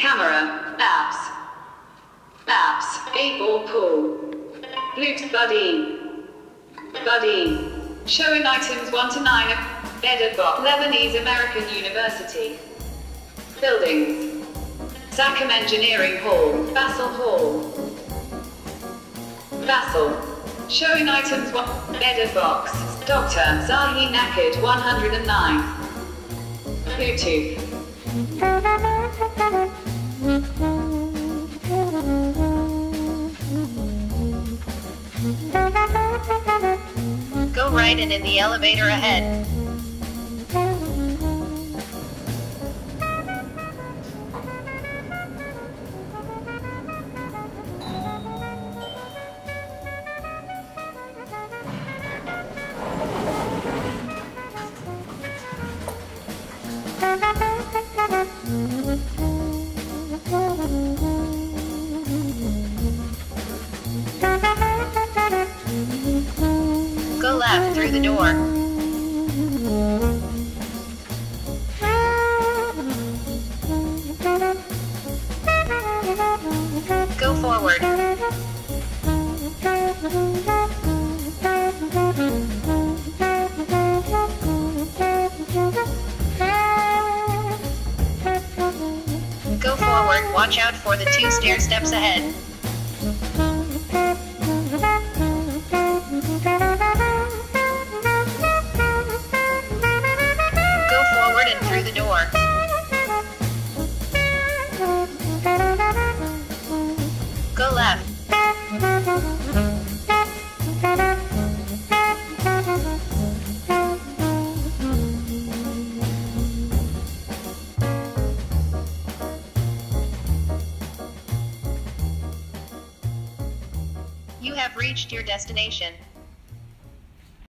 Camera. Apps. Apps. 8 ball pool. Bluetooth Budd-e. Budd-e. Showing items 1 to 9 of Edinburgh, Lebanese American University. Buildings. Sackham Engineering Hall, Vassal Hall. Vassal. Showing items 1. Bedded box. Dr. Zahi Nakad 109. Bluetooth. Right and in the elevator ahead. Left through the door. Go forward. Go forward, watch out for the two stair steps ahead. Go left. You have reached your destination.